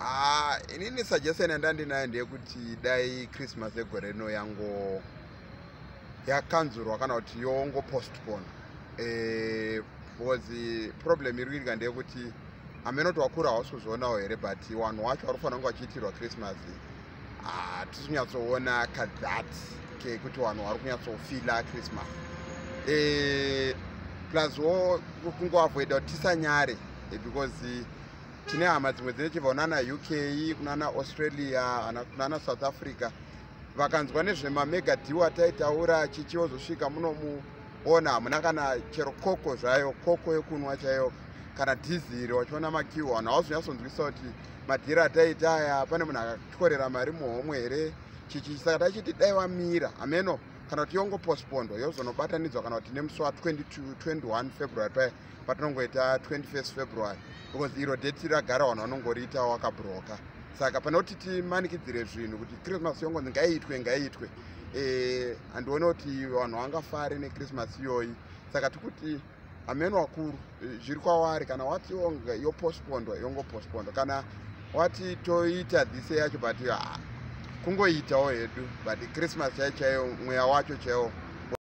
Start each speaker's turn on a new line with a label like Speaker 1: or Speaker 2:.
Speaker 1: ah, inini suggestion yandandinayo ndeyekuti dai christmas egore rino yango yakanzurwa kana kuti yongopostpone eh, because problem iri kuitika ndeyekuti amenoti wakura hausi kuzoonawo here but vanhu wacho vari kufanira kunge vachiitirwa christmas. Hatisi kunyatsoona kathat kekuti vanhu vari kunyatsofila christmas e, pluswo kungoavoida kuti tisanyare e, because tine hama dzimwe dzinechibva kunana uk kunana australia kunana south africa. Vakanzwa nezvemamega dew ataitaura chichiozosvika munomuona hamuna kana chero koko zvayo koko yekunwa chaiyo kana dhiziri wachiona makiwo vanhu hauzi kunyatsonzwisa kuti madhiri ataita aya. Pane munhu akatyorera mari muhomwe here? Chichi saka tachiti dai wamira hameno kana kuti yongopostpondwa yozonobatanidzwa kana kuti nemusi wa22 february paya patinongoita 21 february because iro deti ragara vanhu vanongoriitawo wakabroka. Saka pane kuti timanikidzire zvinhu kuti christmas yongonzi ngaiitwe ngaiitwe. E, handione kuti vanhu vangafare nechristmas iyoyi. Saka tikuti ameno wakuru e, zviri kwavari kana wati yopostpondwa yongopostpondwa kana wati toita dhise yacho but kungoitawo hedu but christmas chai chaiyo mweya wacho chaiwo